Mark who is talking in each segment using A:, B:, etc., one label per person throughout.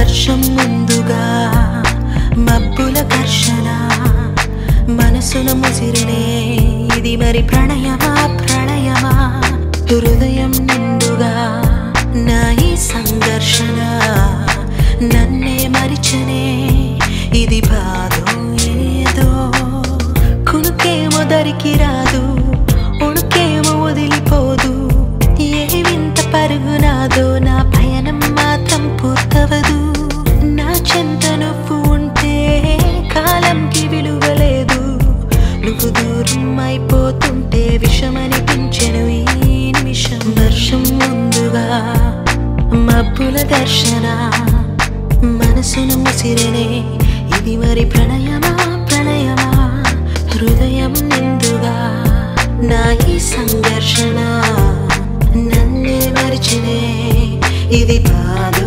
A: వర్షం ముందుగా మబ్బుల ఘర్షణ మనసున ముసిరినే ఇది మరి ప్రణయమా ప్రణయమా? హృదయం నిండుగా నా ఈ సంఘర్షణ నన్నే మరిచనే ఇది బాధో ఏదో కునుకేమో మొదరికి రాదు. కనుల దర్శన. మనసును ముసిరనే. ఇది మరి ప్రణయమా ప్రణయమా? హృదయం నిందుగా నా ఈ సంఘర్షణ నన్నే మరిచినే. ఇది బాధ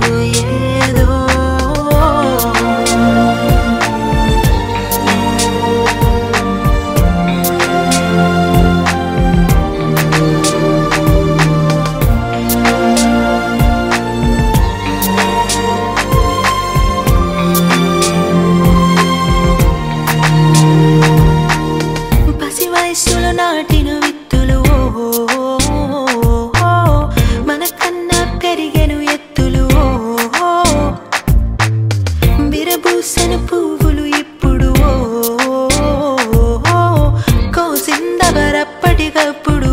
A: కోసిందవరప్పటికప్పుడు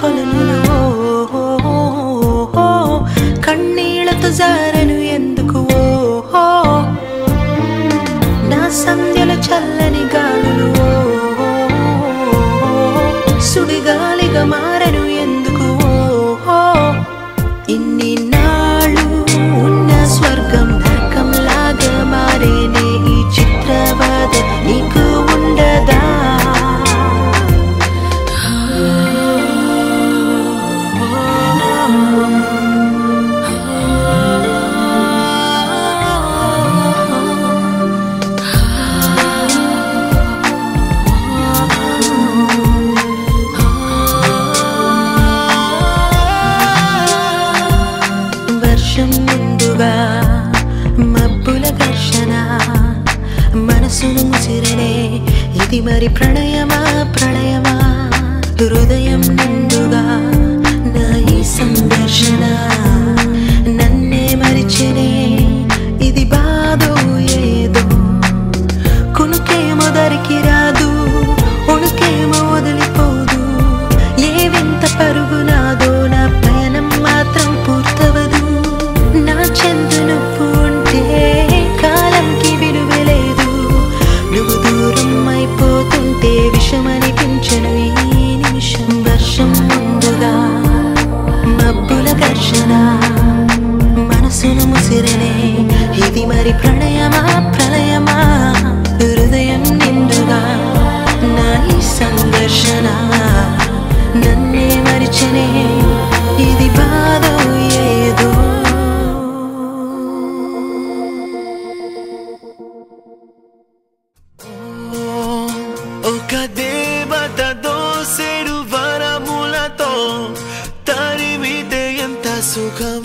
A: కలలకు కన్నీళ్ళతో జారను ఎందుకు? ఓ, నా సంధ్యల చల్లని గాలులు. సుడిగాలిగా మారను ఎందుకు? ఓ, ఇన్ని నా మనసును ముసిరనే. ఇది మరి ప్రణయమా ప్రణయమా? హృదయం నిండుగా నా ఈ సంఘర్షణ సంఘర్షణ నన్నే మరిచనే ఇది బాధ ఏదో
B: ఒక దేవత దోసెడు వరములతో తరిమితే ఎంత సుఖం